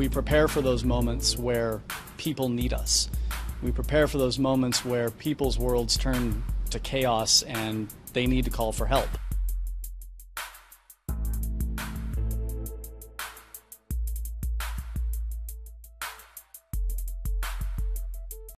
we prepare for those moments where people need us. We prepare for those moments where people's worlds turn to chaos and they need to call for help.